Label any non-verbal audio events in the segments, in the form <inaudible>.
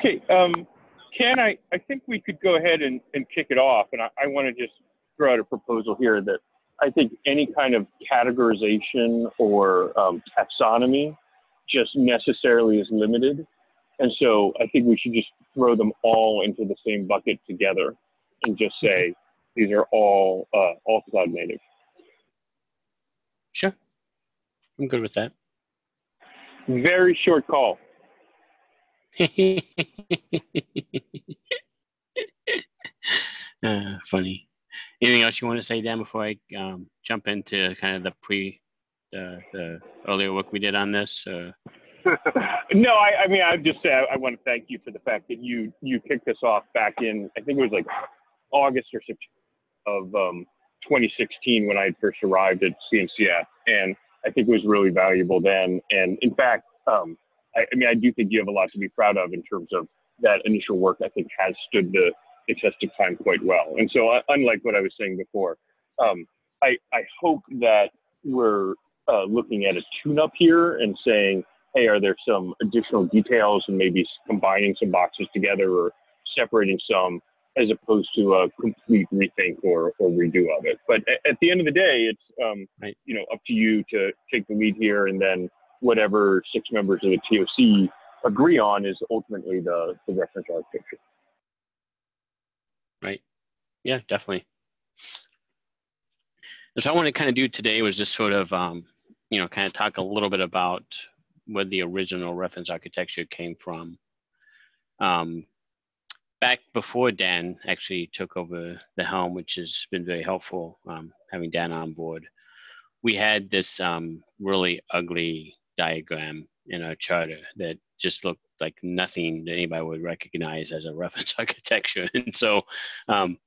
Okay, um, Ken, I, I think we could go ahead and, and kick it off. And I, I want to just throw out a proposal here that I think any kind of categorization or um, taxonomy just necessarily is limited. And so I think we should just throw them all into the same bucket together and just say these are all uh, all cloud native. Sure. I'm good with that. Very short call. <laughs> uh, funny. Anything else you want to say, Dan, before I um, jump into kind of the pre, the, the earlier work we did on this? Uh... <laughs> no, I, I, mean, I just say I, I, want to thank you for the fact that you you kicked us off back in I think it was like August or September of um, 2016 when I first arrived at CNCF, and I think it was really valuable then. And in fact, um, I, I, mean, I do think you have a lot to be proud of in terms of that initial work. I think has stood the, the test of time quite well. And so, uh, unlike what I was saying before, um, I, I hope that we're uh, looking at a tune-up here and saying, hey, are there some additional details and maybe combining some boxes together or separating some as opposed to a complete rethink or, or redo of it. But at, the end of the day, it's um, right. you know up to you to take the lead here, and then whatever six members of the TOC agree on is ultimately the, the reference architecture. Right. Yeah, definitely. And so I want to kind of do today was just sort of, um, you know, kind of talk a little bit about where the original reference architecture came from. Um, back before Dan actually took over the helm, which has been very helpful um, having Dan on board, we had this um, really ugly diagram in our charter that just looked like nothing that anybody would recognize as a reference <laughs> architecture. <laughs> And so um,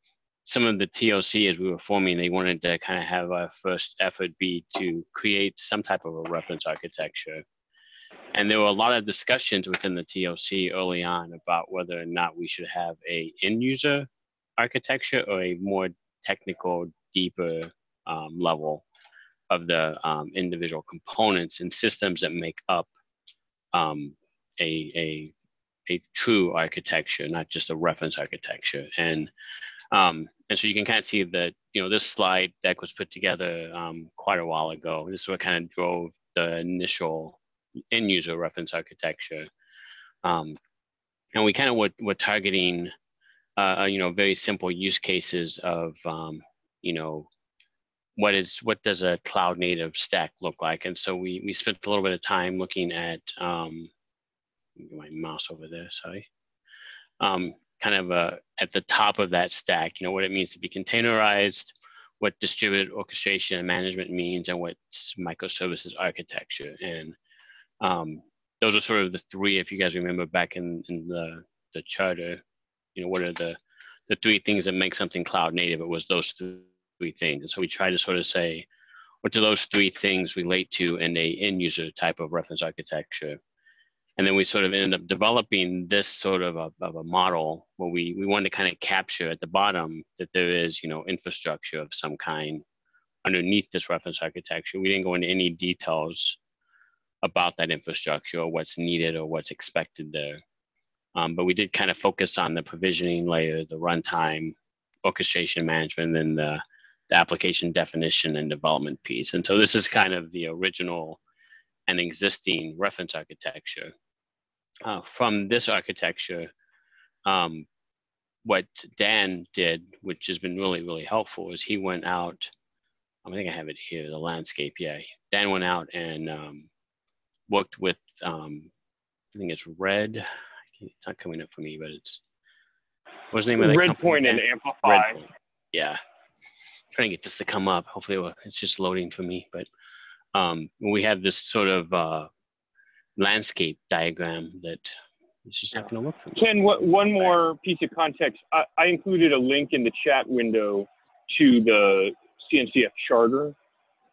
some of the TOC as we were forming, they wanted to kind of have our first effort be to create some type of a reference architecture. And there were a lot of discussions within the TOC early on about whether or not we should have a end user architecture or a more technical, deeper um, level of the um, individual components and systems that make up um, a, a, a true architecture, not just a reference architecture. And um, and so you can kind of see that you know this slide deck was put together um, quite a while ago. This is what kind of drove the initial end user reference architecture. Um, and we kind of were, were targeting, uh, you know, very simple use cases of, um, you know, what is what does a cloud native stack look like? And so we we spent a little bit of time looking at um, my mouse over there. Sorry, um, kind of uh, at the top of that stack. You know what it means to be containerized, what distributed orchestration and management means, and what microservices architecture. And um, those are sort of the three. If you guys remember back in in the the charter, you know what are the the three things that make something cloud native? It was those three three things. And so we try to sort of say, what do those three things relate to in a end user type of reference architecture? And then we sort of ended up developing this sort of a, of a model where we, we wanted to kind of capture at the bottom that there is, you know, infrastructure of some kind underneath this reference architecture. We didn't go into any details about that infrastructure or what's needed or what's expected there. Um, but we did kind of focus on the provisioning layer, the runtime, orchestration management, and the the application definition and development piece. And so this is kind of the original and existing reference architecture. Uh, from this architecture, um, what Dan did, which has been really, really helpful, is he went out. I think I have it here, the landscape. Yeah, Dan went out and um, worked with, um, I think it's Red. It's not coming up for me, but it's what's the name of the Redpoint and Amplify. Redpoint. Yeah, trying to get this to come up. Hopefully, it's just loading for me. But um, we have this sort of uh, landscape diagram that is just not going to work for me. Ken, what, one more piece of context. I, I included a link in the chat window to the CNCF charter,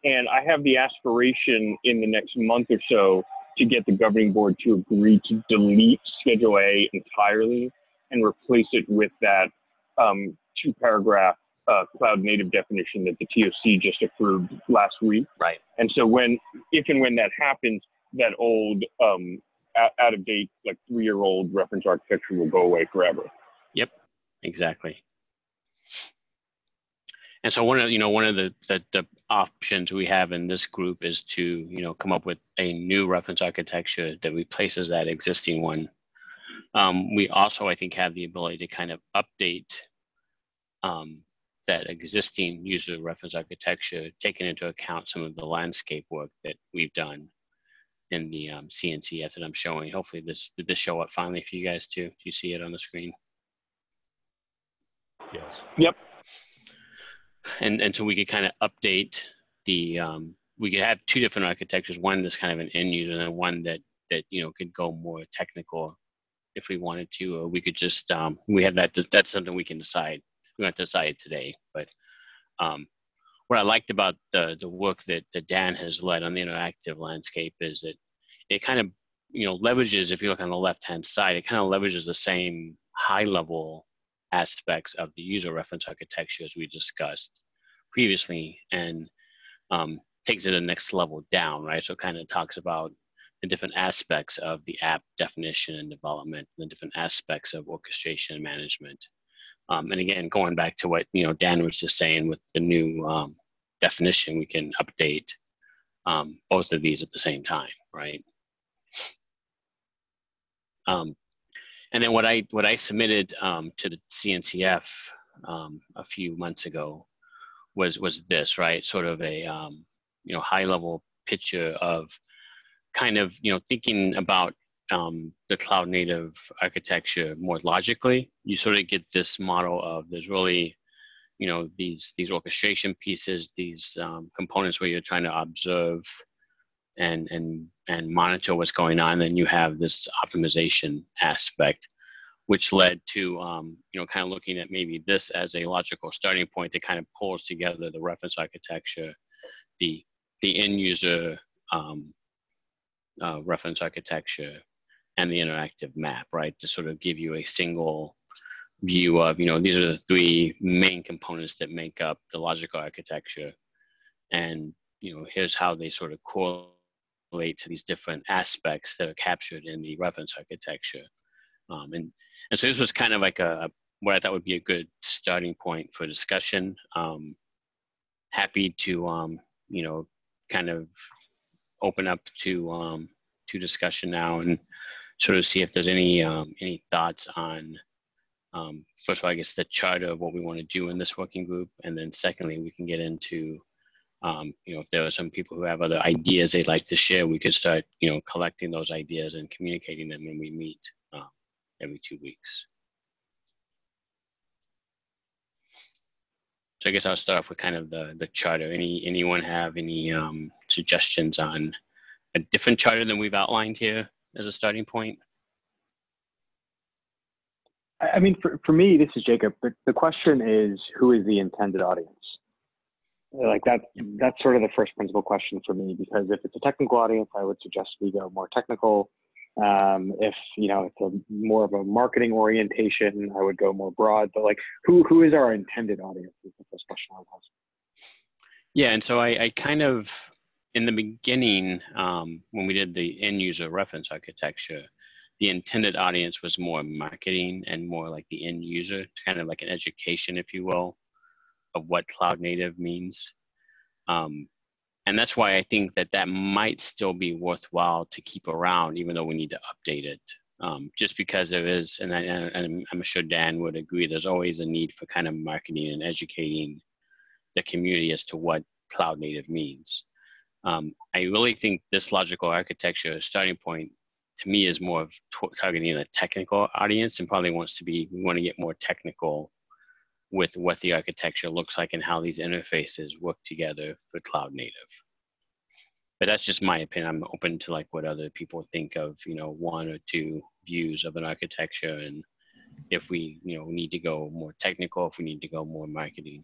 and I have the aspiration in the next month or so to get the governing board to agree to delete Schedule A entirely and replace it with that um, two paragraph uh, cloud native definition that the TOC just approved last week. Right. And so when, if and when that happens, that old um, out, of date, like three year old reference architecture will go away forever. Yep, exactly. And so one of you know one of the, the, the options we have in this group is to you know come up with a new reference architecture that replaces that existing one. Um, we also I think have the ability to kind of update um, that existing user reference architecture, taking into account some of the landscape work that we've done in the um, CNCF that I'm showing. Hopefully this did this show up finally for you guys too. Do you see it on the screen? Yes. Yep. And and so we could kind of update the um, we could have two different architectures. One that's kind of an end user, and then one that that you know could go more technical if we wanted to, or we could just um, we have that. That's something we can decide. We don't have to decide today, but um, what I liked about the the work that, that Dan has led on the interactive landscape is that it kind of you know leverages. If you look on the left hand side, it kind of leverages the same high level aspects of the user reference architecture as we discussed previously, and um, takes it to the next level down, right? So kind of talks about the different aspects of the app definition and development, the different aspects of orchestration and management. Um, and again, going back to what you know Dan was just saying with the new um, definition, we can update um, both of these at the same time, right? Um, and then what I what I submitted um, to the CNCF um, a few months ago was was this, right? Sort of a you know high level picture of kind of you know thinking about um, the cloud native architecture more logically. You sort of get this model of there's really you know these these orchestration pieces, these um, components where you're trying to observe and and and monitor what's going on. Then you have this optimization aspect, which led to um, you know kind of looking at maybe this as a logical starting point that kind of pulls together the reference architecture, the the end user um, uh, reference architecture, and the interactive map, right? To sort of give you a single view of you know these are the three main components that make up the logical architecture, and you know here's how they sort of correlate relate to these different aspects that are captured in the reference architecture. Um, and, and so this was kind of like a, what I thought would be a good starting point for discussion. Um, happy to, um, you know, kind of open up to, um, to discussion now and sort of see if there's any, um, any thoughts on, um, first of all, I guess the charter of what we want to do in this working group. And then secondly, we can get into um, you know, if there are some people who have other ideas they'd like to share, we could start, you know, collecting those ideas and communicating them when we meet um, every two weeks. So I guess I'll start off with kind of the, the charter. Any anyone have any um, suggestions on a different charter than we've outlined here as a starting point? I mean, for, for me, this is Jacob. The, the question is, who is the intended audience? like that that's sort of the first principal question for me because if it's a technical audience i would suggest we go more technical um, if you know it's a more of a marketing orientation i would go more broad but like who who is our intended audience is the first question i would ask yeah and so i, I kind of in the beginning um, when we did the end user reference architecture the intended audience was more marketing and more like the end user kind of like an education if you will of what cloud native means. Um, and that's why I think that that might still be worthwhile to keep around, even though we need to update it. Um, just because there is, and, I, and I'm sure Dan would agree, there's always a need for kind of marketing and educating the community as to what cloud native means. Um, I really think this logical architecture starting point to me is more of targeting a technical audience and probably wants to be, we want to get more technical with what the architecture looks like and how these interfaces work together for cloud native. But that's just my opinion. I'm open to like what other people think of, you know, one or two views of an architecture and if we, you know, need to go more technical, if we need to go more marketing.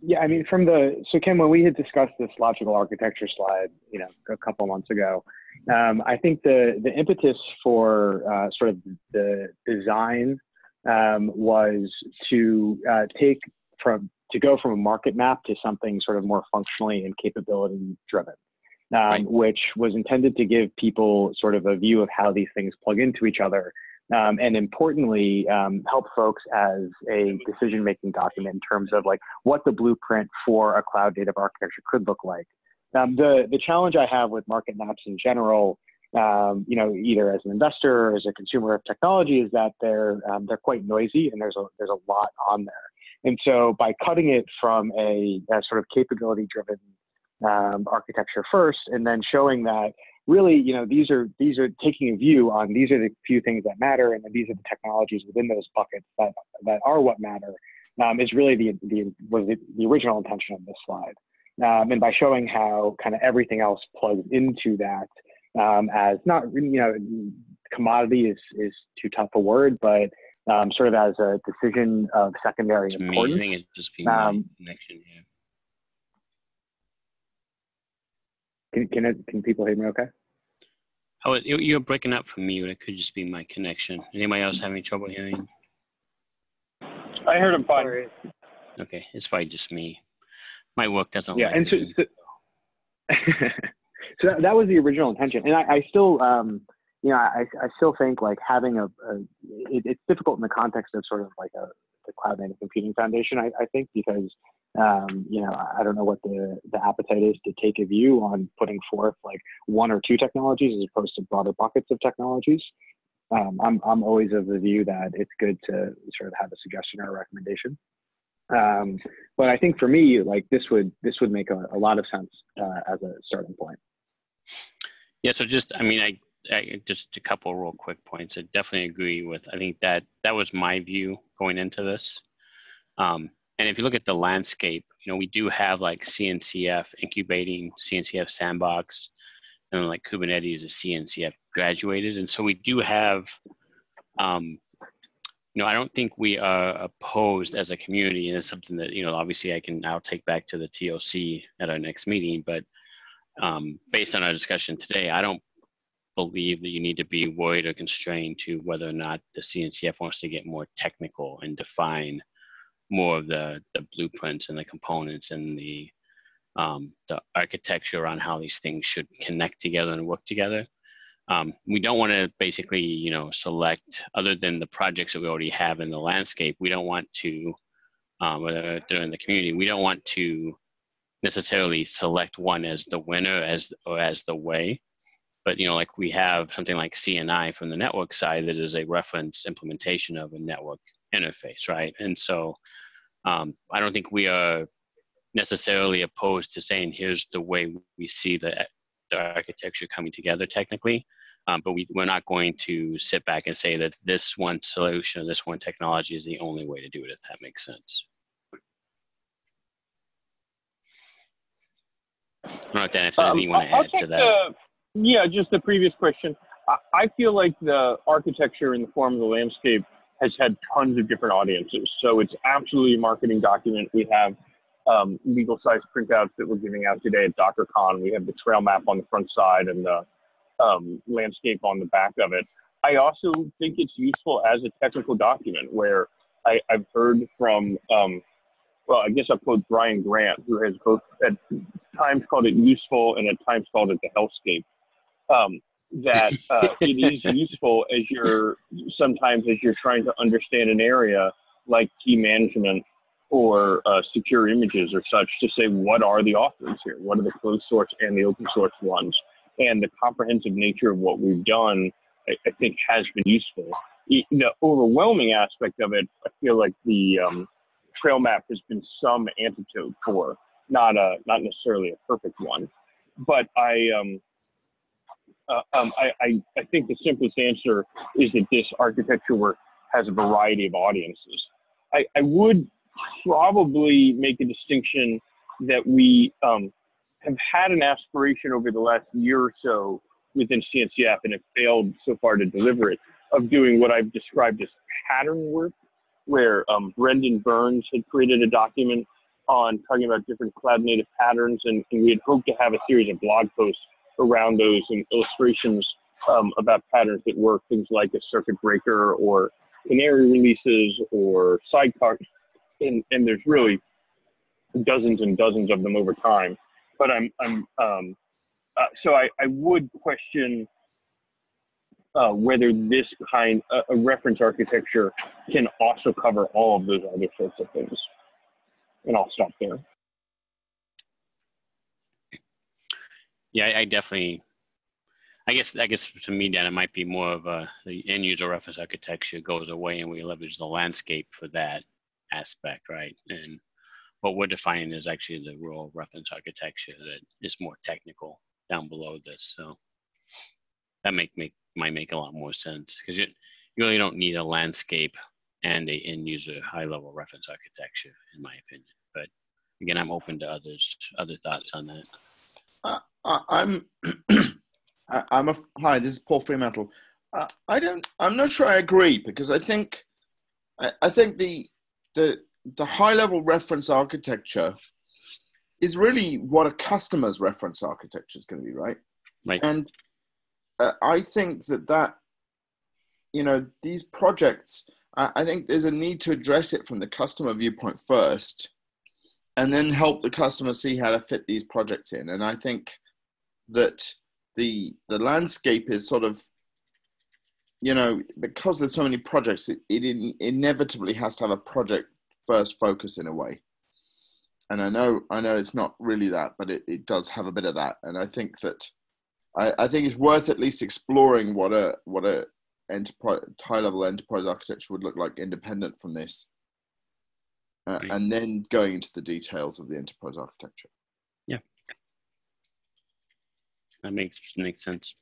Yeah, I mean, from the so Ken, when we had discussed this logical architecture slide, you know, a couple months ago, um, I think the the impetus for uh, sort of the design um, was to uh, take from to go from a market map to something sort of more functionally and capability driven. um, Right. which was intended to give people sort of a view of how these things plug into each other. Um, and importantly, um, help folks as a decision making document in terms of like what the blueprint for a cloud native architecture could look like. Um, the, the challenge I have with market maps in general um, you know, either as an investor or as a consumer of technology, is that they're um, they're quite noisy and there's a there's a lot on there. And so by cutting it from a, a sort of capability driven um, architecture first, and then showing that really, you know, these are these are taking a view on these are the few things that matter, and then these are the technologies within those buckets that that are what matter, um, is really the the was the, the original intention of this slide. Um, and by showing how kind of everything else plugs into that um, as not you know commodity is is too tough a word, but um, sort of as a decision of secondary To me, I importance. think it's just be my Um, connection here. Can can, it, can people hear me? Okay. Oh, you- you're breaking up for me, but it could just be my connection. Anybody else having trouble hearing? I heard him fine. Okay, it's probably just me. My work doesn't Yeah, like and so, so, <laughs> so that, that was the original intention, and I, I still, um, you know, I, I still think like having a, a it, it's difficult in the context of sort of like a the cloud native computing foundation. I, I think because um, you know I don't know what the the appetite is to take a view on putting forth like one or two technologies as opposed to broader buckets of technologies. Um, I'm I'm always of the view that it's good to sort of have a suggestion or a recommendation. Um, but I think for me, like this would this would make a, a lot of sense uh, as a starting point. Yeah, so just, I mean, I, Just a couple real quick points. I definitely agree with. I think that that was my view going into this. Um, and if you look at the landscape, you know, we do have like CNCF incubating, CNCF sandbox, and like Kubernetes is CNCF graduated, and so we do have. Um, you know, I don't think we are opposed as a community, and it's something that you know, obviously, I can now take back to the TOC at our next meeting. But um, based on our discussion today, I don't believe that you need to be worried or constrained to whether or not the CNCF wants to get more technical and define more of the the blueprints and the components and the um, the architecture around how these things should connect together and work together. Um, we don't want to basically, you know, select other than the projects that we already have in the landscape. We don't want to, um, whether they're in the community, we don't want to necessarily select one as the winner as or as the way. But you know, like we have something like CNI from the network side that is a reference implementation of a network interface, right? And so um, I don't think we are necessarily opposed to saying here's the way we see the, the architecture coming together technically. Um, but we, we're not going to sit back and say that this one solution or this one technology is the only way to do it, if that makes sense. I don't know if Dan, if there's anything you want to I'll add to that. the- yeah, just the previous question. I, feel like the architecture in the form of the landscape has had tons of different audiences. So it's absolutely a marketing document. We have um, legal size printouts that we're giving out today at DockerCon. We have the trail map on the front side and the um, landscape on the back of it. I also think it's useful as a technical document where I, I've heard from, um, well, I guess I'll quote Brian Grant, who has both at times called it useful and at times called it the hellscape. Um, that <laughs> uh, it is useful as you're sometimes as you're trying to understand an area like key management or uh, secure images or such to say what are the offerings here? What are the closed source and the open source ones? And the comprehensive nature of what we've done i, I think has been useful. The overwhelming aspect of it i feel like the um, trail map has been some antidote for not a not necessarily a perfect one. But i um, uh, um, I, I, I think the simplest answer is that this architecture work has a variety of audiences. I, I would probably make a distinction that we um, have had an aspiration over the last year or so within CNCF and have failed so far to deliver it of doing what I've described as pattern work, where um, Brendan Burns had created a document on talking about different cloud native patterns, and, and we had hoped to have a series of blog posts around those and illustrations um, about patterns that work, things like a circuit breaker or canary releases or sidecar. And, and there's really dozens and dozens of them over time. But I'm, I'm, um, uh, so I, I would question uh, whether this kind uh, a reference architecture can also cover all of those other sorts of things. And I'll stop there. Yeah, I, I definitely. I guess I guess to me, Dan, it might be more of a the end user reference architecture goes away, and we leverage the landscape for that aspect, right? And what we're defining is actually the rural reference architecture that is more technical down below this. So that make make might make a lot more sense because you, you really don't need a landscape and a end user high level reference architecture, in my opinion. But again, I'm open to others other thoughts on that. Uh, I'm <clears throat> I'm a hi. This is Paul Fremantle. Uh, I don't. I'm not sure I agree because I think I, I think the the the high level reference architecture is really what a customer's reference architecture is going to be, right? Right. And uh, I think that that you know these projects. I, I think there's a need to address it from the customer viewpoint first, and then help the customer see how to fit these projects in. And I think that the the landscape is sort of you know because there's so many projects it, it in, inevitably has to have a project first focus in a way. And i know i know it's not really that but it, it does have a bit of that. And i think that i, I think it's worth at least exploring what a what a enterprise high level enterprise architecture would look like independent from this uh, and then going into the details of the enterprise architecture Yeah, That makes makes sense.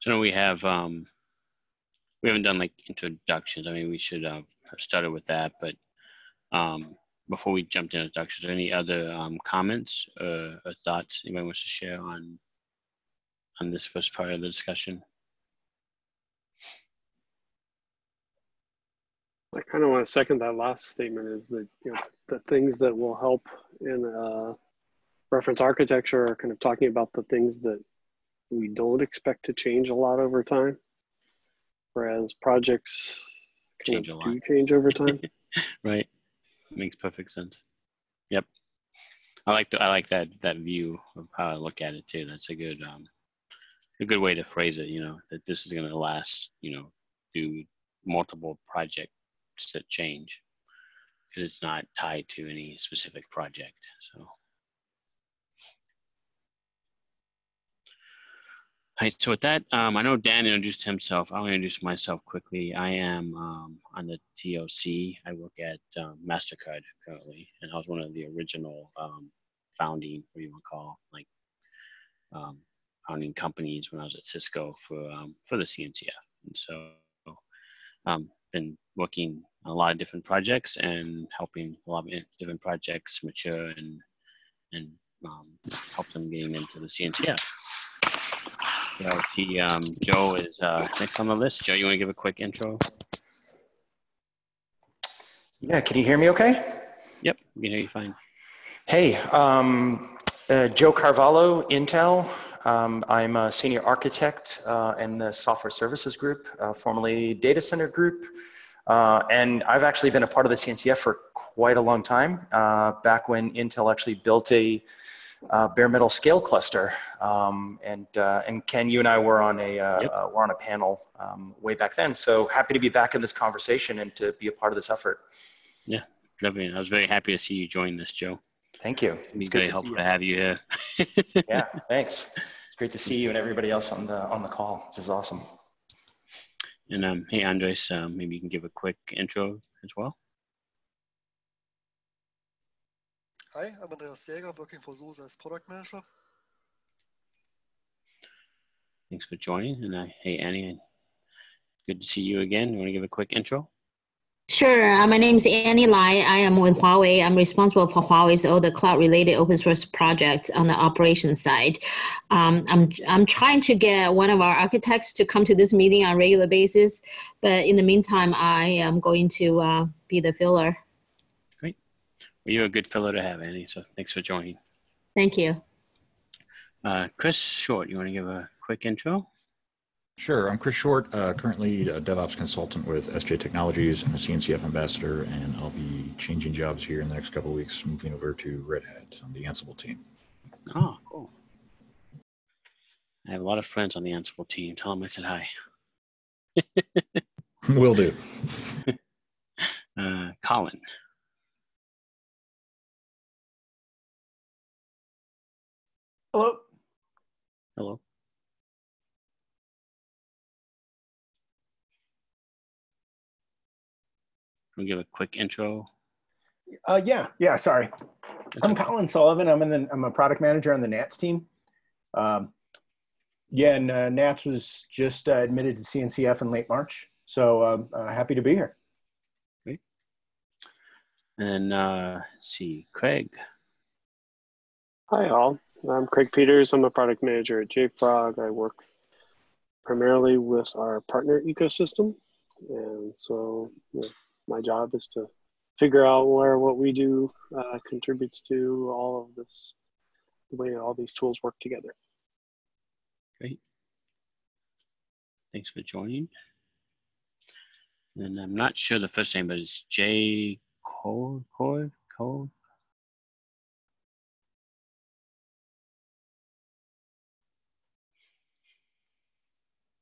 So now we have um, we haven't done like introductions. I mean, we should have started with that, but um, before we jumped into introductions, are there any other um, comments or, or thoughts anybody wants to share on on this first part of the discussion? I kind of want to second that last statement is that you know the things that will help in uh, reference architecture are kind of talking about the things that we don't expect to change a lot over time, whereas projects Change a lot. do change over time. <laughs> right makes perfect sense. Yep. I like the, i like that that view of how i look at it too. That's a good um a good way to phrase it you know that this is going to last you know do multiple projects that change because it's not tied to any specific project. So right, so with that, um, I know Dan introduced himself. I'll introduce myself quickly. I am um, on the TOC. I work at um, MasterCard currently, and I was one of the original um, founding, what you want to call, like um, founding companies when I was at Cisco for um, for the CNCF. And so, um, been working on a lot of different projects and helping a lot of different projects mature and and help them getting into the CNCF. So I see um, Joe is uh, next on the list. Joe, you want to give a quick intro? Yeah, can you hear me okay? Yep, we can hear you fine. Hey, um, uh, Joe Carvalho, Intel. Um, I'm a senior architect uh, in the software services group, uh, formerly data center group. Uh, and I've actually been a part of the CNCF for quite a long time, uh, back when Intel actually built a uh, bare metal scale cluster. Um, and, uh, and Ken, you and I were on a, uh, Yep. uh, were on a panel um, way back then. So happy to be back in this conversation and to be a part of this effort. Yeah, lovely. I was very happy to see you join this, Joe. Thank you. It's It's good very to helpful to have you here. <laughs> yeah, thanks. It's great to see you and everybody else on the on the call. This is awesome. And um, hey, Andres, um, maybe you can give a quick intro as well. Hi, I'm Andreas Jäger, working for SUSE as product manager. Thanks for joining. And uh, hey, Annie, good to see you again. You want to give a quick intro? Sure. Uh, my name is Annie Lai. I am with Huawei. I'm responsible for Huawei's all the cloud-related open source projects on the operations side. Um, I'm I'm trying to get one of our architects to come to this meeting on a regular basis, but in the meantime, I am going to uh, be the filler. Well, you're a good fellow to have, Annie. So thanks for joining. Thank you. Uh, Chris Short, you want to give a quick intro? Sure. I'm Chris Short, uh, currently a DevOps consultant with SJ Technologies. I'm a CNCF ambassador, and I'll be changing jobs here in the next couple of weeks, moving over to Red Hat on the Ansible team. Oh, cool. I have a lot of friends on the Ansible team. Tell them I said hi. <laughs> Will do. <laughs> Uh, Colin. Hello. Hello. Can We'll give a quick intro. Uh, yeah, yeah. Sorry, I'm okay. Colin Sullivan. I'm in the, I'm a product manager on the NATS team. Um, yeah, and uh, NATS was just uh, admitted to CNCF in late March, so um, uh, happy to be here. And uh, see, Craig. Hi, all. I'm Craig Peters. I'm a product manager at JFrog. I work primarily with our partner ecosystem. And so you know, my job is to figure out where what we do uh, contributes to all of this, the way all these tools work together. Great. Thanks for joining. And I'm not sure the first name, but it's Jay Cole, Cole, Cole.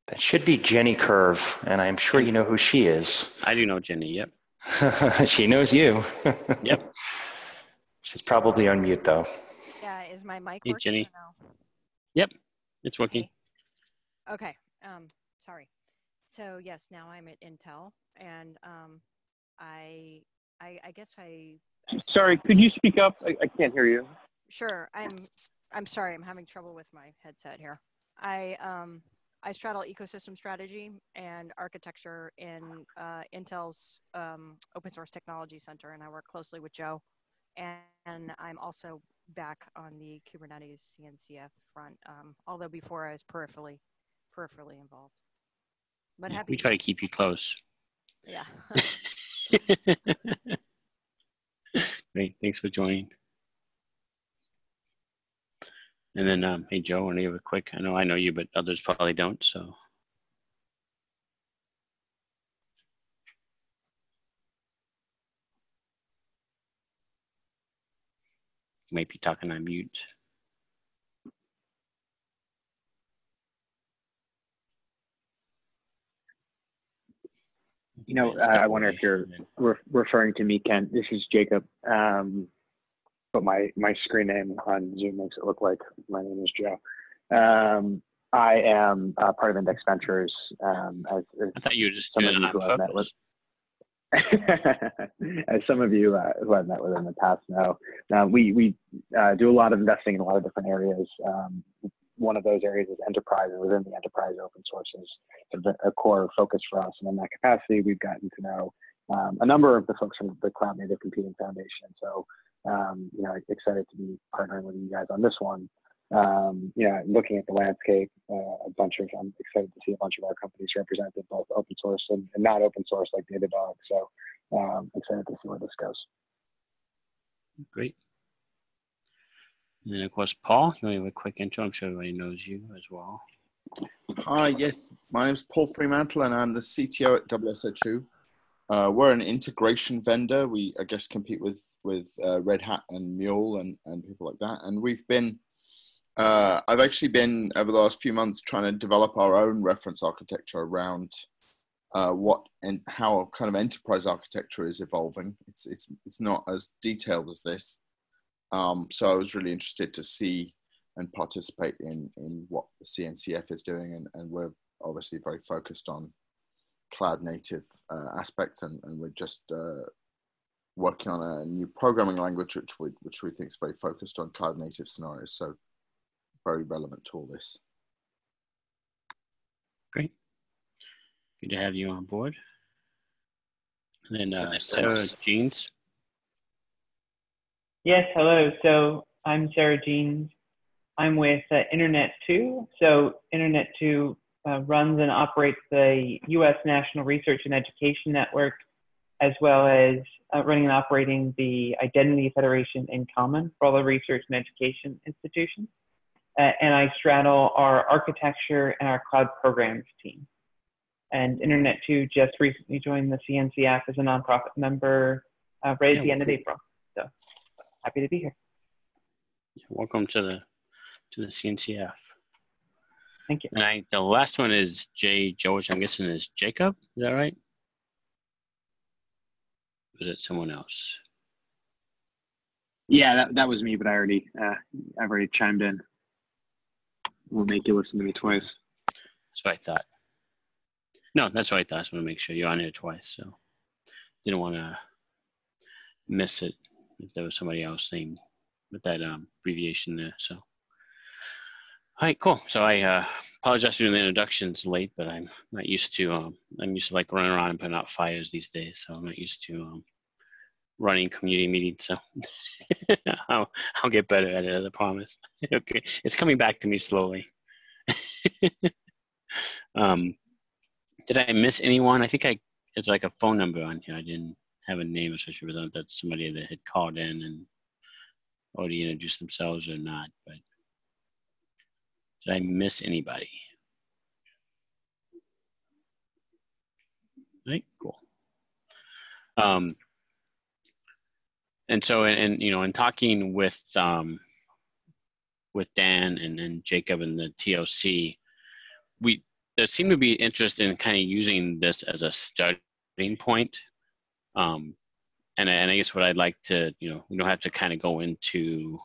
That should be Jenny Curve, and I'm sure you know who she is. I do know Jenny. Yep. <laughs> she knows you. Yep. <laughs> She's probably on mute though. Yeah, is my mic Hey, working? Jenny. no? Yep. It's working. Okay. Um, sorry. So yes, now I'm at Intel, and um, I, I, I guess I. I Sorry, could you speak up? I, I can't hear you. Sure. I'm. I'm sorry. I'm having trouble with my headset here. I um, I straddle ecosystem strategy and architecture in uh, Intel's um, Open Source Technology Center, and I work closely with Joe. And, and I'm also back on the Kubernetes CNCF front, um, although before I was peripherally peripherally involved. But Yeah, we try to keep you close. Yeah. <laughs> Great. Thanks for joining. And then, um, hey, Joe, want to give a quick? I know I know you, but others probably don't. So, you might be talking on mute. You know, uh, I wonder if you're re- referring to me, Ken. This is Jacob. Um, but my, my screen name on Zoom makes it look like my name is Joe. Um, I am uh, part of Index Ventures. Um, as, as I thought you were just some of you who I've met with, <laughs> as some of you uh, who I've met with in the past know, uh, we we uh, do a lot of investing in a lot of different areas. Um, one of those areas is enterprise, and within the enterprise, open source is sort of a, a core focus for us. And in that capacity, we've gotten to know um, a number of the folks from the Cloud Native Computing Foundation. So, um, you know, excited to be partnering with you guys on this one. Um, you know, looking at the landscape, uh, a bunch of, I'm excited to see a bunch of our companies represented, both open source and, and not open source like Datadog. So, um, excited to see where this goes. Great. And then, of course, Paul, you want to give a quick intro? I'm sure everybody knows you as well. Hi, yes, my name's Paul Fremantle, and I'm the CTO at WSO2. Uh, we're an integration vendor. We, I guess, compete with with uh, Red Hat and Mule and, and people like that. And we've been, uh, I've actually been over the last few months trying to develop our own reference architecture around uh, what and how kind of enterprise architecture is evolving. It's it's it's not as detailed as this. Um, so I was really interested to see and participate in in what the CNCF is doing, and, and we're obviously very focused on cloud native uh, aspects, and, and we're just uh, working on a new programming language which we which we think is very focused on cloud native scenarios. So very relevant to all this. Great. Good to have you on board. And then uh, Sarah Jeans. Yes, hello. So I'm Sarah Jeans. I'm with uh, Internet 2. So Internet 2 uh, runs and operates the U.S. National Research and Education Network, as well as uh, running and operating the Identity Federation InCommon for all the research and education institutions. uh, and I straddle our architecture and our cloud programs team. And Internet 2 just recently joined the CNCF as a nonprofit member uh, right at the end of April. So happy to be here. Welcome to the to the CNCF. Thank you. And I, the last one is J. George. I'm guessing is Jacob. Is that right? Was it someone else? Yeah, that, that was me, but I already uh, I've already chimed in. We'll make you listen to me twice. That's what I thought. No, that's what I thought. I just want to make sure you're on here twice. So didn't want to miss it if there was somebody else named with that um, abbreviation there. So, right, cool. So I uh, apologize for the introductions late, but I'm not used to. Um, I'm used to like running around and putting out fires these days, so I'm not used to um, running community meetings. So <laughs> I'll, I'll get better at it, I promise. <laughs> okay, it's coming back to me slowly. <laughs> um, did I miss anyone? I think I it's like a phone number on here. I didn't have a name associated with them. That's somebody that had called in and already introduced themselves or not. But did I miss anybody? Right, cool. Um, and so, and, and you know, in talking with um, with Dan and then Jacob and the TOC, we there seemed to be interest in kind of using this as a starting point. Um, and, and I guess what I'd like to, you know, we don't have to kind of go into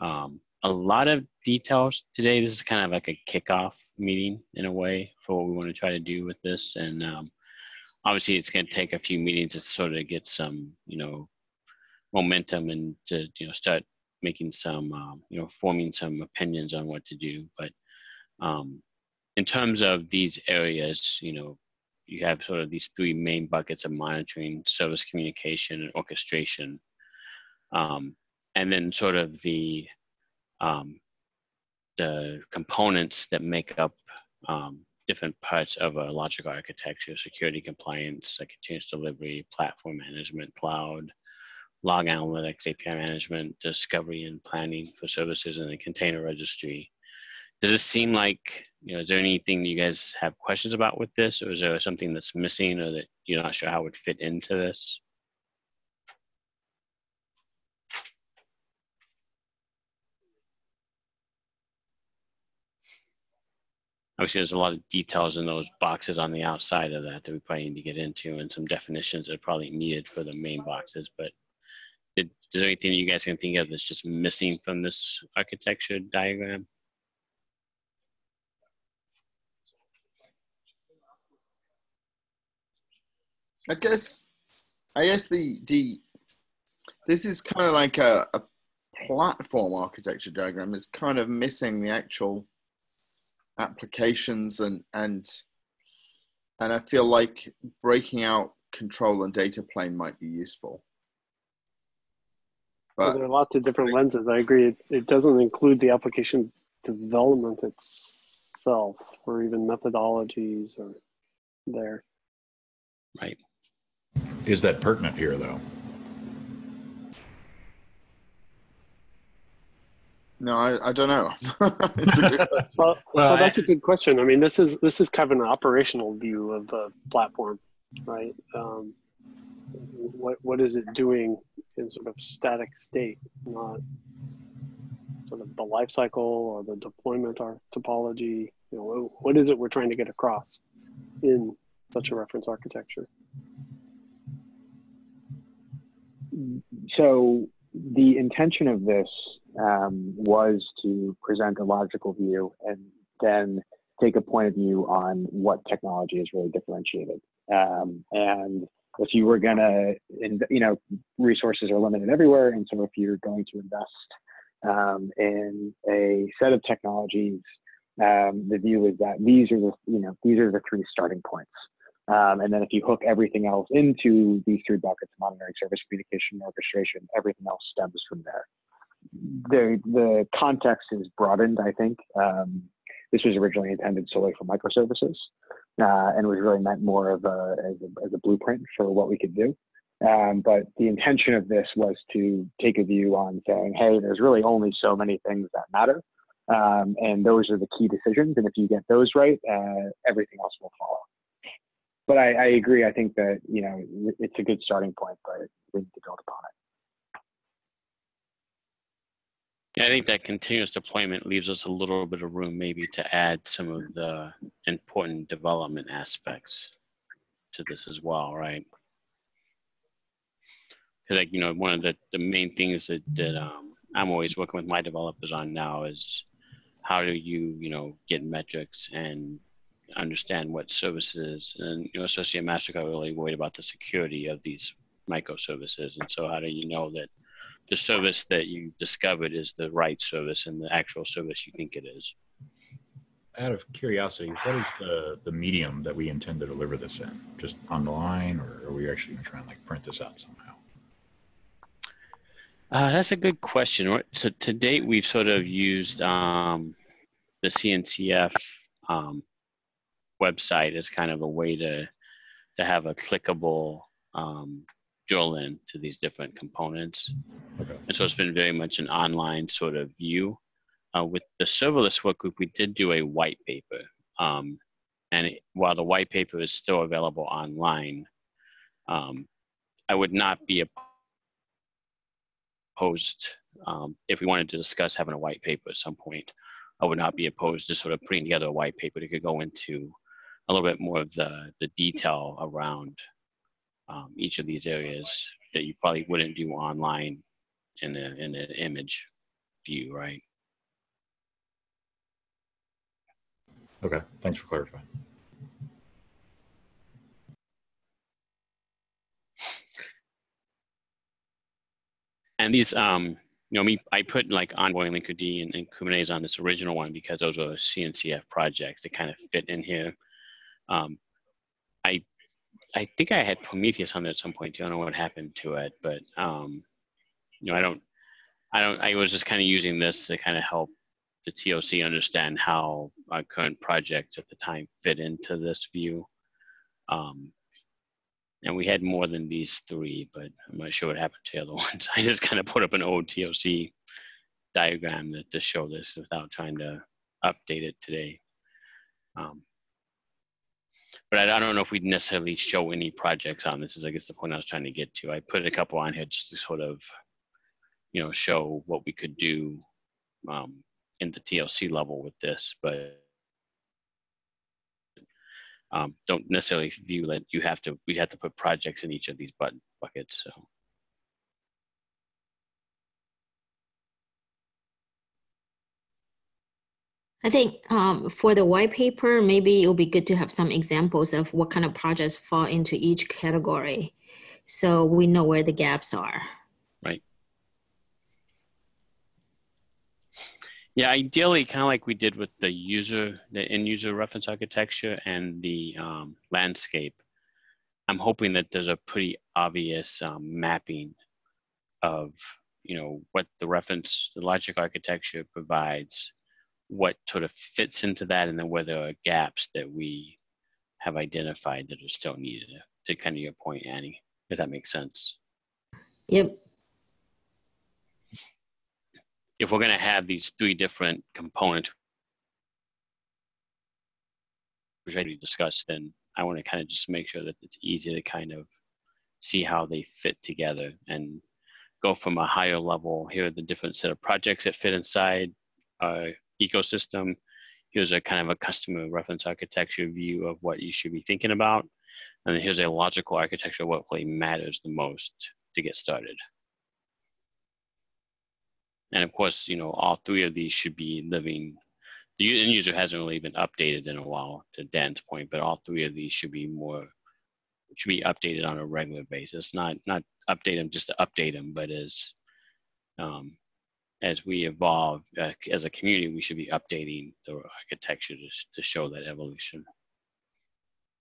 um, a lot of details today. This is kind of like a kickoff meeting in a way for what we want to try to do with this. And um, obviously, it's going to take a few meetings to sort of get some, you know, momentum and to, you know, start making some, um, you know, forming some opinions on what to do. But um, in terms of these areas, you know, you have sort of these three main buckets of monitoring, service communication, and orchestration. Um, and then sort of the um, the components that make up um, different parts of a logical architecture, security compliance, continuous delivery, platform management, cloud, log analytics, API management, discovery and planning for services, and the container registry. Does this seem like you know, is there anything you guys have questions about with this, or is there something that's missing, or that you're not sure how it would fit into this? Obviously, there's a lot of details in those boxes on the outside of that that we probably need to get into, and some definitions that are probably needed for the main boxes. But did, is there anything you guys can think of that's just missing from this architecture diagram? I guess, I guess the the this is kind of like a, a platform architecture diagram. It's kind of missing the actual applications and and and I feel like breaking out control and data plane might be useful. But well, there are lots of different lenses. I agree. It, it doesn't include the application development itself or even methodologies or there. Right. Is that pertinent here, though? No, I, I don't know. <laughs> <laughs> well, well, that's a good question. I mean, this is this is kind of an operational view of the platform, right? Um, what what is it doing in sort of static state, not sort of the life cycle or the deployment or topology? You know, what is it we're trying to get across in such a reference architecture? so the intention of this um, was to present a logical view and then take a point of view on what technology is really differentiated. Um, and if you were going to, you know, resources are limited everywhere. And so if you're going to invest um, in a set of technologies, um, the view is that these are the, you know, these are the three starting points. Um, and then if you hook everything else into these three buckets, monitoring, service communication, orchestration, everything else stems from there. The, the context is broadened, I think. Um, this was originally intended solely for microservices uh, and was really meant more of a as, a, as a blueprint for what we could do. Um, but the intention of this was to take a view on saying, hey, there's really only so many things that matter. Um, and those are the key decisions. And if you get those right, uh, everything else will follow. But I, I, agree. I think that you know it's a good starting point, but we need to build upon it. Yeah, I think that continuous deployment leaves us a little bit of room, maybe, to add some of the important development aspects to this as well, right? Because, like you know, one of the the main things that that um, I'm always working with my developers on now is how do you you know get metrics and understand what services and you know associate mastercard really worried about the security of these microservices and so how do you know that the service that you discovered is the right service and the actual service you think it is? Out of curiosity what is the the medium that we intend to deliver this in? Just online or are we actually going to try and like print this out somehow? Uh, that's a good question. To, to date, we've sort of used um, the CNCF um, website as kind of a way to to have a clickable um, drill in to these different components. Okay. And so it's been very much an online sort of view. Uh, with the serverless work group, we did do a white paper. Um, and it, while the white paper is still available online, um, I would not be opposed um, if we wanted to discuss having a white paper at some point. I would not be opposed to sort of putting together a white paper that could go into a little bit more of the, the detail around um, each of these areas that you probably wouldn't do online in, a, in an image view, right? Okay, thanks for clarifying. And these, um, you know, me, I put like Envoy, Linkerd, and, and Kubernetes on this original one because those are CNCF projects that kind of fit in here. Um, I, I think I had Prometheus on there at some point. Too. I don't know what happened to it, but um, you know, I don't, I don't. I was just kind of using this to kind of help the TOC understand how our current projects at the time fit into this view. Um, and we had more than these three, but I'm not sure what happened to the other <laughs> ones. I just kind of put up an old TOC diagram that to show this without trying to update it today. Um, but I, I, don't know if we'd necessarily show any projects on this. Is I guess the point I was trying to get to. I put a couple on here just to sort of, you know, show what we could do um, in the TLC level with this, but um, don't necessarily view that you have to, we'd have to put projects in each of these button buckets. So. I think um, for the white paper, maybe it would be good to have some examples of what kind of projects fall into each category so we know where the gaps are. Right. Yeah, ideally, kind of like we did with the user, the end user reference architecture and the um, landscape. I'm hoping that there's a pretty obvious um, mapping of, you know, what the reference, the logic architecture provides, what sort of fits into that, and then where there are gaps that we have identified that are still needed. Uh, to kind of your point, Annie, if that makes sense. Yep if we're going to have these three different components which I discussed, then I want to kind of just make sure that it's easy to kind of see how they fit together and go from a higher level. Here are the different set of projects that fit inside our ecosystem. Here's a kind of a customer reference architecture view of what you should be thinking about. And then here's a logical architecture of what really matters the most to get started. And of course, you know, all three of these should be living. The end user hasn't really been updated in a while, to Dan's point, but all three of these should be more should be updated on a regular basis. Not not update them just to update them, but as um, as we evolve uh, as a community, we should be updating the architecture to, to show that evolution.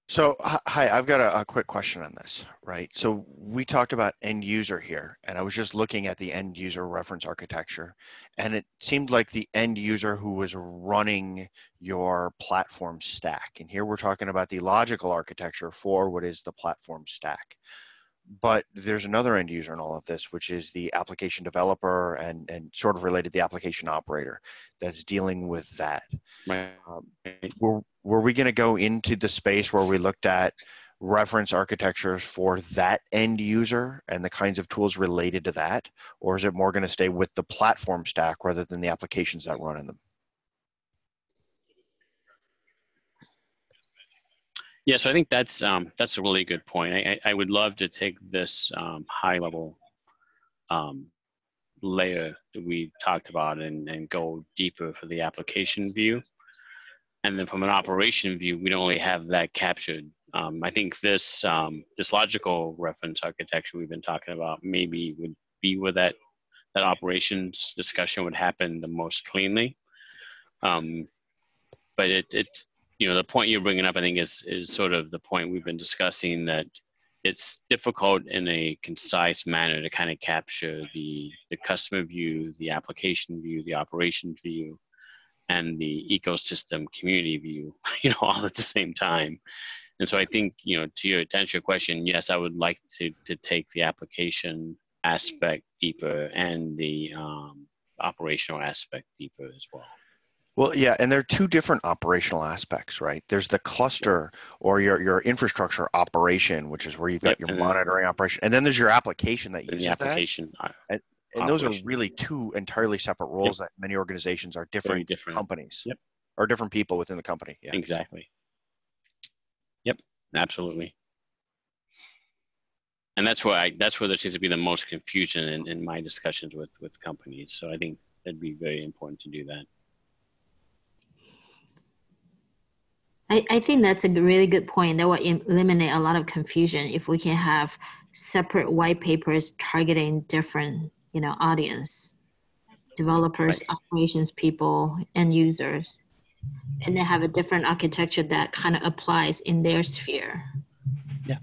So, hi, I've got a, a, quick question on this, right? So, we talked about end user here, and I was just looking at the end user reference architecture, and it seemed like the end user who was running your platform stack. And here we're talking about the logical architecture for what is the platform stack. But there's another end user in all of this, which is the application developer and, and sort of related the application operator that's dealing with that. Right. Um, were, were we going to go into the space where we looked at reference architectures for that end user and the kinds of tools related to that? Or is it more going to stay with the platform stack rather than the applications that run in them? Yeah, so I think that's um, that's a really good point. I, I would love to take this um, high level um, layer that we talked about and, and go deeper for the application view. And then from an operation view, we don't only have that captured. Um, I think this um, this logical reference architecture we've been talking about maybe would be where that that operations discussion would happen the most cleanly. Um, but it, it's you know the point you're bringing up i think is is sort of the point we've been discussing that it's difficult in a concise manner to kind of capture the the customer view the application view the operation view and the ecosystem community view <laughs> you know all at the same time. And so i think you know to your to answer your question yes i would like to to take the application aspect deeper and the um, operational aspect deeper as well well, yeah, and there are two different operational aspects, right? There's the cluster or your, your infrastructure operation, which is where you've got Yep, your and then- monitoring operation, and then there's your application that uses the application uh, And, and those are really two entirely separate roles that many organizations are different, different. companies Yep. or different people within the company. Yeah. Exactly. Yep, absolutely. And that's where I that's where there seems to be the most confusion in, in my discussions with with companies. So I think that'd be very important to do that. I, I think that's a really good point. That will eliminate a lot of confusion if we can have separate white papers targeting different, you know, audience, developers, operations people, and users, and then have a different architecture that kind of applies in their sphere. Yeah.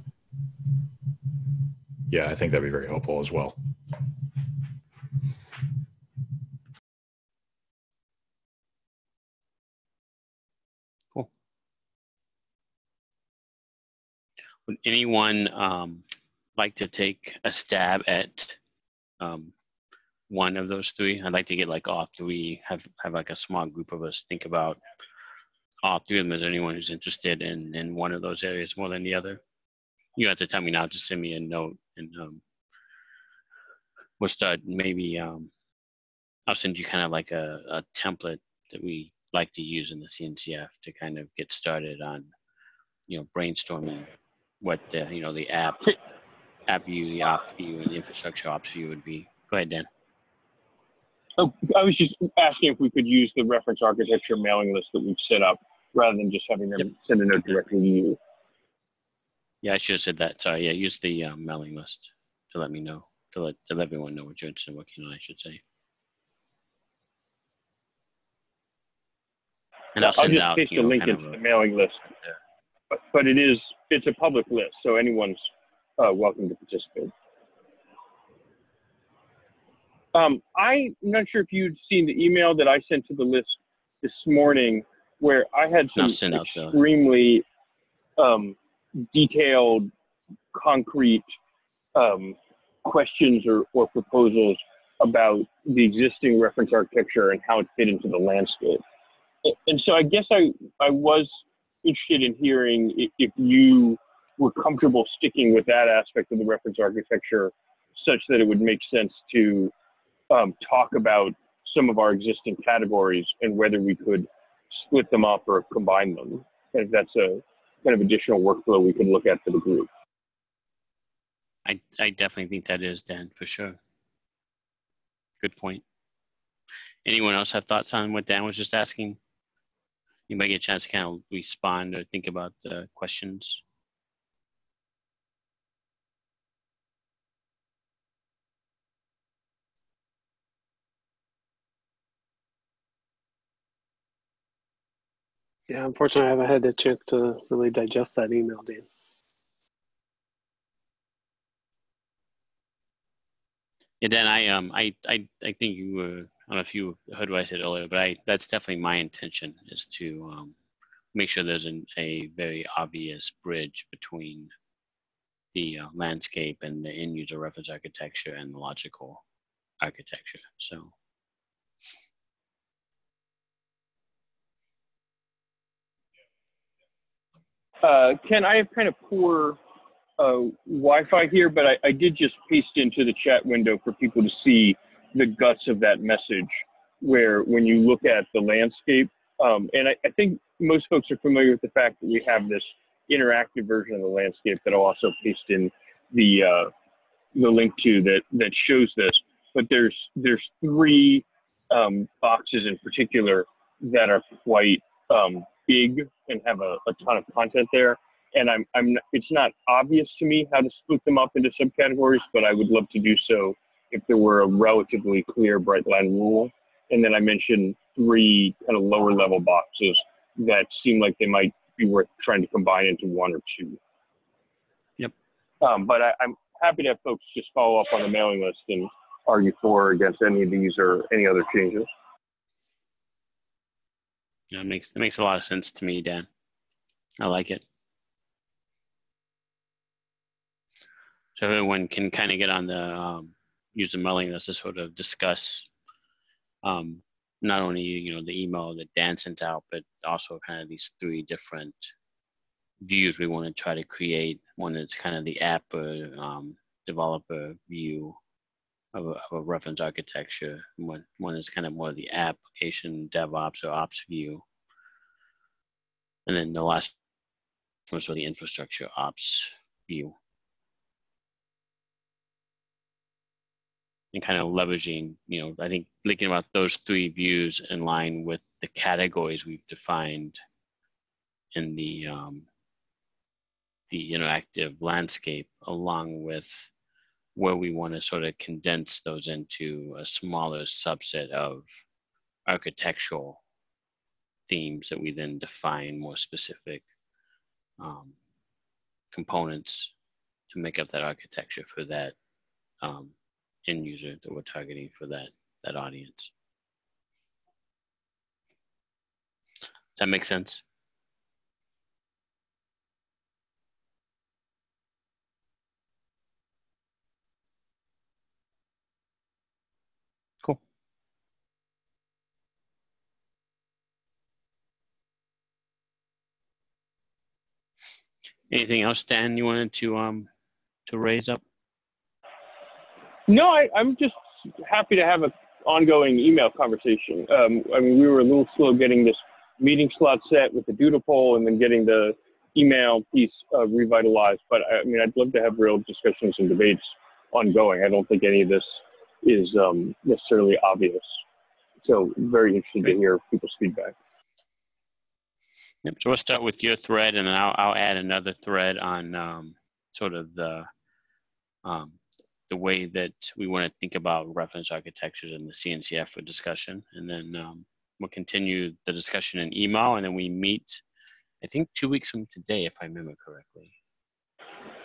Yeah, I think that'd be very helpful as well. Would anyone um, like to take a stab at um, one of those three? I'd like to get like all three. Have have like a small group of us think about all three of them. Is there anyone who's interested in in one of those areas more than the other? You have to tell me now. Just send me a note, and um, we'll start. Maybe um, I'll send you kind of like a, a template that we like to use in the CNCF to kind of get started on, you know, brainstorming what the you know the app app view, the op view, and the infrastructure ops view would be. Go ahead, Dan. Oh, I was just asking if we could use the reference architecture mailing list that we've set up rather than just having them send a note directly to you. Yeah, I should have said that. Sorry. Yeah, use the um, mailing list to let me know to let to let everyone know what you're interested in working on. I should say. And I'll I'll just paste the link into the mailing list. But, but it is it's a public list, so anyone's uh, welcome to participate. Um, I'm not sure if you'd seen the email that I sent to the list this morning, where I had some out extremely um, detailed, concrete um, questions or, or proposals about the existing reference architecture and how it fit into the landscape. And so I guess I, I was interested in hearing if, you were comfortable sticking with that aspect of the reference architecture such that it would make sense to um, talk about some of our existing categories and whether we could split them up or combine them. And if that's a kind of additional workflow we could look at for the group. I I definitely think that is Dan for sure. Good point. Anyone else have thoughts on what Dan was just asking? Anybody get a chance to kind of respond or think about the questions? Yeah, unfortunately, I haven't had a chance to really digest that email, Dan. Yeah, Dan, I um I I I think you were I don't know if you heard what I said earlier, but I that's definitely my intention is to um make sure there's an, a very obvious bridge between the uh, landscape and the end user reference architecture and the logical architecture. So. Uh, Ken, I have kind of poor uh, Wi-Fi here, but I, I, did just paste into the chat window for people to see the guts of that message, where when you look at the landscape, um, and I, I, think most folks are familiar with the fact that we have this interactive version of the landscape that I'll also paste in the uh, the link to that that shows this. But there's there's three um, boxes in particular that are quite um, big and have a, a ton of content there. And I'm, I'm, it's not obvious to me how to split them up into subcategories, but I would love to do so if there were a relatively clear bright line rule. And then I mentioned three kind of lower level boxes that seem like they might be worth trying to combine into one or two. Yep. Um, but I, I'm happy to have folks just follow up on the mailing list and argue for or against any of these or any other changes. Yeah, it makes it makes a lot of sense to me, Dan. I like it. So everyone can kind of get on the um, use the mailing list to sort of discuss um, not only you know the email that Dan sent out, but also kind of these three different views we want to try to create. One that's kind of the app or um, developer view, of a, of a reference architecture. One, one is kind of more the application DevOps or ops view. And then the last one is the infrastructure ops view. And kind of leveraging, you know, I think thinking about those three views in line with the categories we've defined in the um, the interactive landscape, along with where we want to sort of condense those into a smaller subset of architectural themes that we then define more specific um, components to make up that architecture for that um, end user that we're targeting for that that audience. Does that make sense? Anything else, Dan, you wanted to um to raise up? No, I, I'm just happy to have an ongoing email conversation. Um, I mean, we were a little slow getting this meeting slot set with the doodle poll and then getting the email piece uh, revitalized. But I mean, I'd love to have real discussions and debates ongoing. I don't think any of this is um, necessarily obvious. So very interested to hear people's feedback. Yep. So we'll start with your thread, and then I'll, I'll add another thread on um, sort of the um, the way that we want to think about reference architectures and the CNCF for discussion, and then um, we'll continue the discussion in email, and then we meet, I think, two weeks from today, if I remember correctly.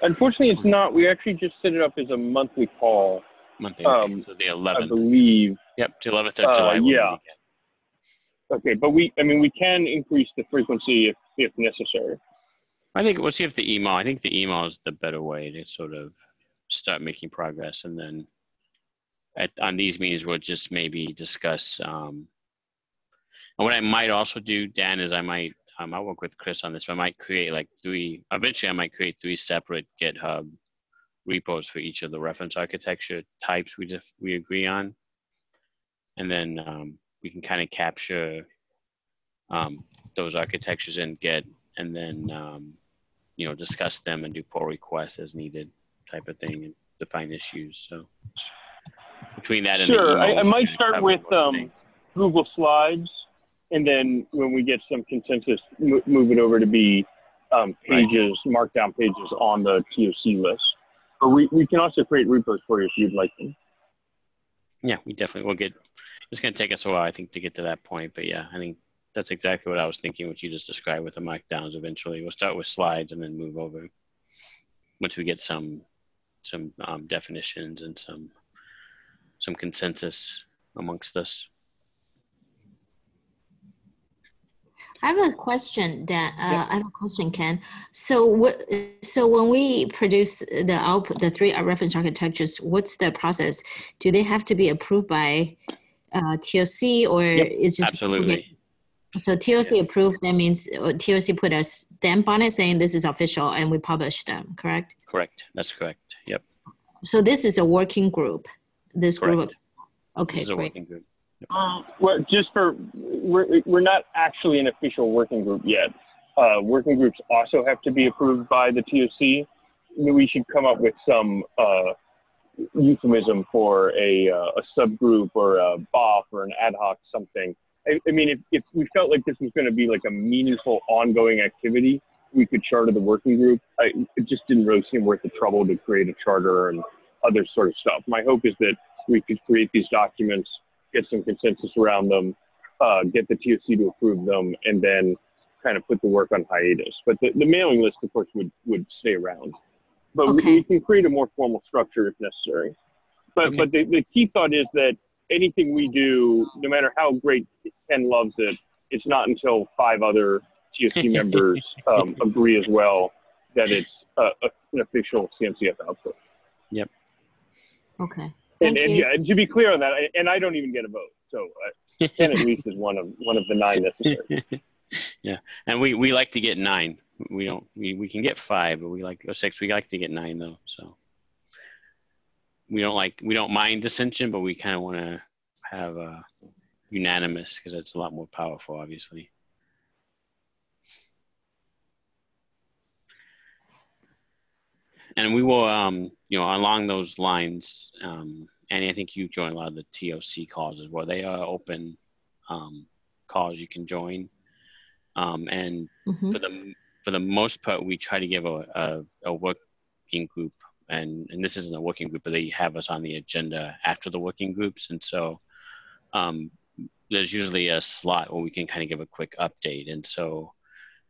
Unfortunately, it's not. We actually just set it up as a monthly call. Monthly, okay. um, so the 11th. I believe. Yep, to 11th of July. Uh, yeah. Okay, but we, I mean, we can increase the frequency if, if necessary. I think we'll see if the email. I think the email is the better way to sort of start making progress, and then at, on these meetings we'll just maybe discuss. Um, and what I might also do, Dan, is I might um, I'll work with Chris on this. I might create like three. Eventually, I might create three separate GitHub repos for each of the reference architecture types we def- we agree on, and then um, we can kind of capture um, those architectures in Git and then um, you know discuss them and do pull requests as needed type of thing and define issues. So between that and sure, I, I, might start with um, Google Slides, and then when we get some consensus, move it over to be um, pages, right. markdown pages on the TOC list. But we, we can also create repos for you if you'd like them. Yeah, we definitely will get it's going to take us a while, I think, to get to that point. But yeah, I think that's exactly what I was thinking, what you just described with the markdowns. Eventually, we'll start with slides and then move over once we get some some um, definitions and some some consensus amongst us. I have a question, Dan. Uh, I have a question, Ken. So what? So when we produce the output, the three reference architectures, what's the process? Do they have to be approved by uh, TOC or is just Absolutely. so TOC approved? That means uh, TOC put a stamp on it saying this is official, and we publish them. Correct? Correct. That's correct. Yep. So this is a working group. This group. Of, okay, This is a great. working group. Um, well, just for we're we're not actually an official working group yet. Uh, working groups also have to be approved by the TOC. We should come up with some uh, euphemism for a uh, a subgroup or a BOF or an ad hoc something. I, I mean, if, if we felt like this was going to be like a meaningful ongoing activity, we could charter the working group. I, it just didn't really seem worth the trouble to create a charter and other sort of stuff. My hope is that we could create these documents get some consensus around them, uh, get the TOC to approve them, and then kind of put the work on hiatus. But the, the mailing list, of course, would, would stay around. But we, we can create a more formal structure if necessary. But but the, the key thought is that anything we do, no matter how great Ken loves it, it's not until five other TOC members um, <laughs> agree as well that it's uh, a, an official CNCF output. Yep. Okay. And, and yeah, and to be clear on that, I- and I don't even get a vote, so uh, <laughs> Ken at least is one of one of the nine necessary. <laughs> yeah, and we we like to get nine. We don't. We, we can get five, but we like or six. We like to get nine though. So we don't like we don't mind dissension, but we kind of want to have a unanimous because it's a lot more powerful, obviously. And we will, um, you know, along those lines, um, and I think you join a lot of the TOC calls as well. They are open um, calls you can join, um, and Mhm. for the for the most part, we try to give a, a, a working group, and and this isn't a working group, but they have us on the agenda after the working groups, and so um, there's usually a slot where we can kind of give a quick update, and so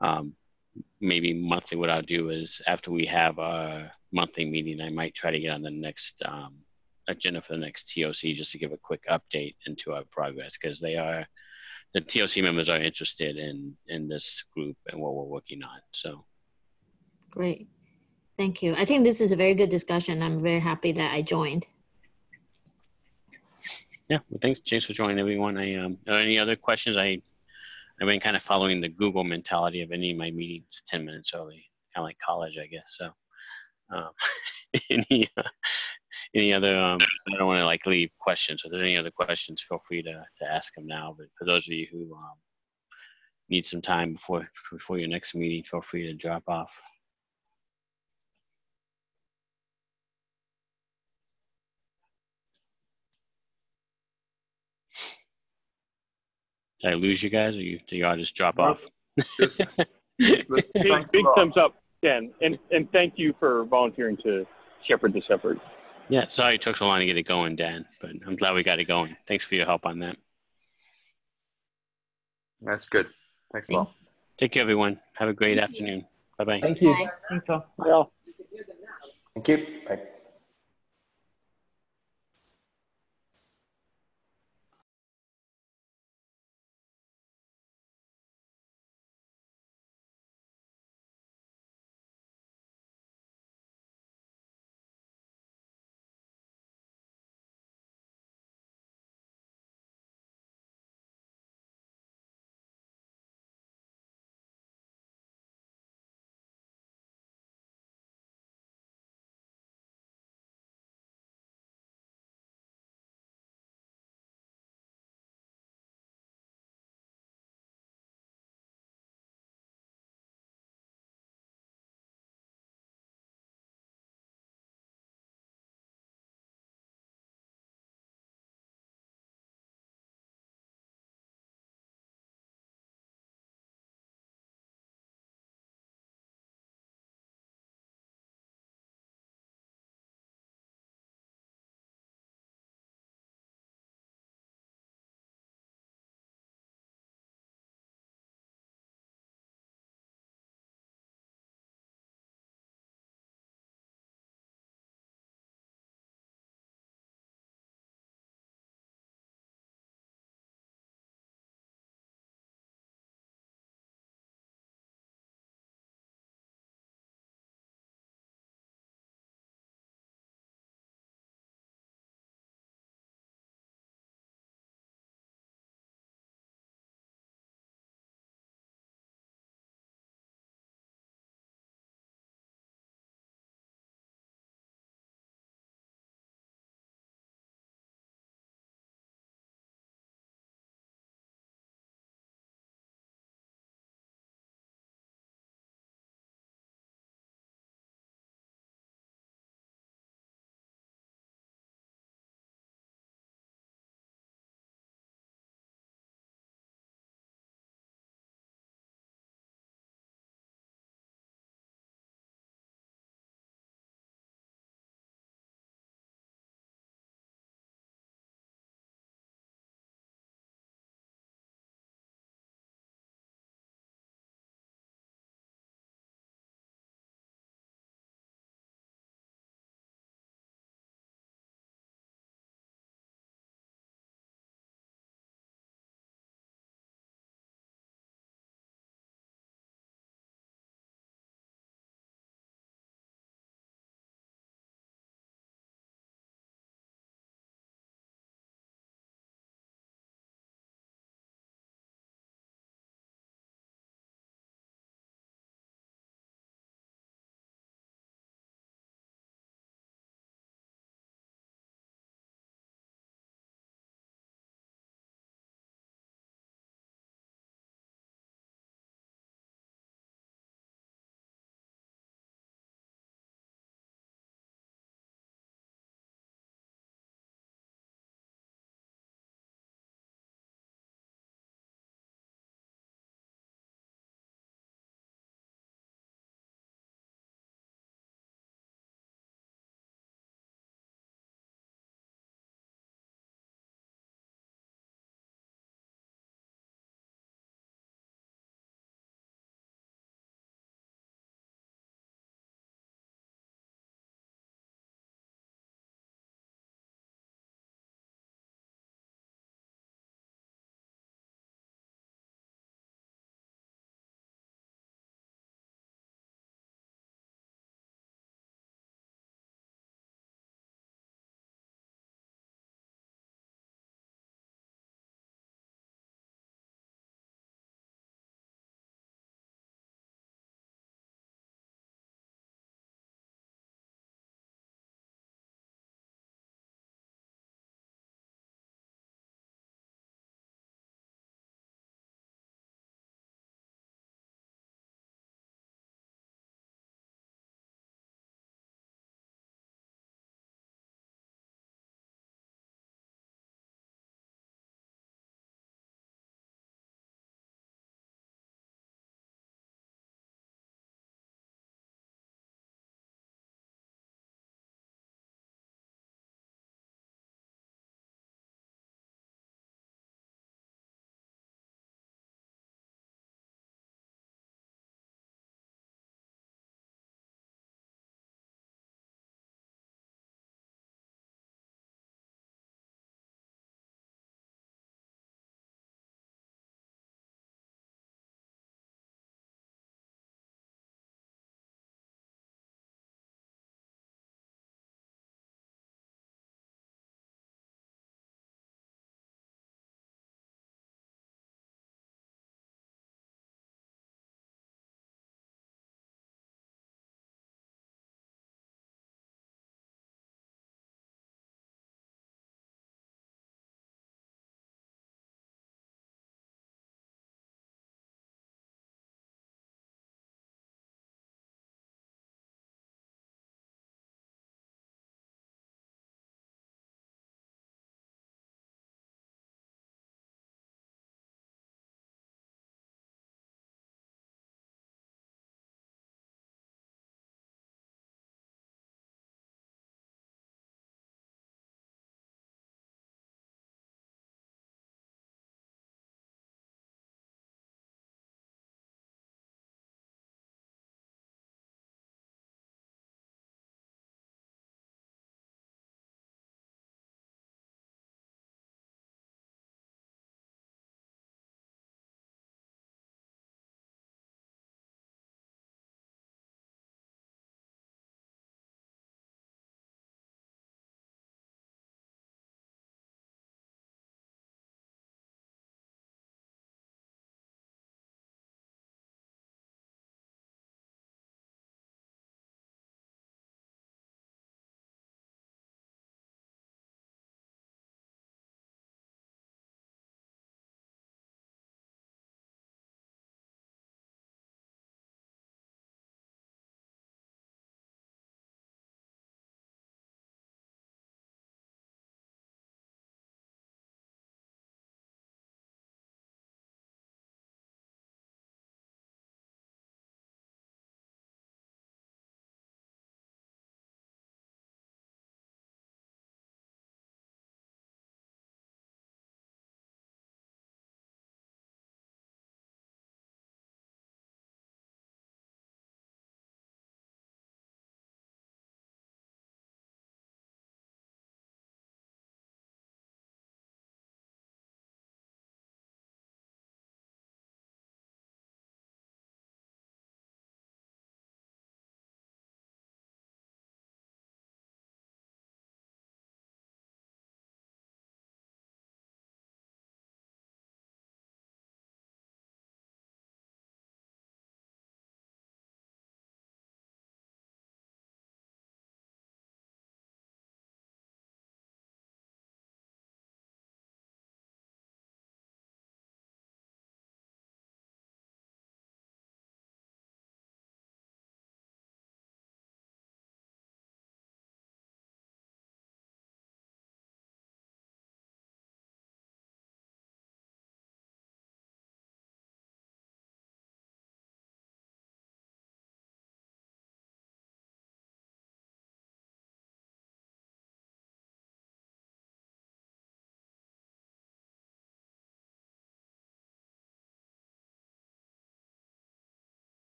um, maybe monthly. What I'll do is after we have our monthly meeting, I might try to get on the next um, agenda for the next TOC just to give a quick update into our progress because they are the TOC members are interested in in this group and what we're working on. So Great. Thank you. I think this is a very good discussion. I'm very happy that I joined. yeah, well, thanks, James, for joining everyone. I um, are any other questions? I I've been kind of following the Google mentality of any of my meetings ten minutes early, kind of like college, I guess. So um, <laughs> any uh, any other? Um, I don't want to like leave questions. So if there's any other questions, feel free to to ask them now. But for those of you who um, need some time before before your next meeting, feel free to drop off. Did I lose you guys, or you do you all just drop off? Just, big <laughs> Thanks a big lot. thumbs up, Ken, and and thank you for volunteering to shepherd this effort. Yeah, sorry it took so long to get it going, Dan, but I'm glad we got it going. Thanks for your help on that. That's good. Thanks a lot. Take care, everyone. Have a great afternoon. Bye bye. Thank you. Thanks all. Well. Thank you. Bye.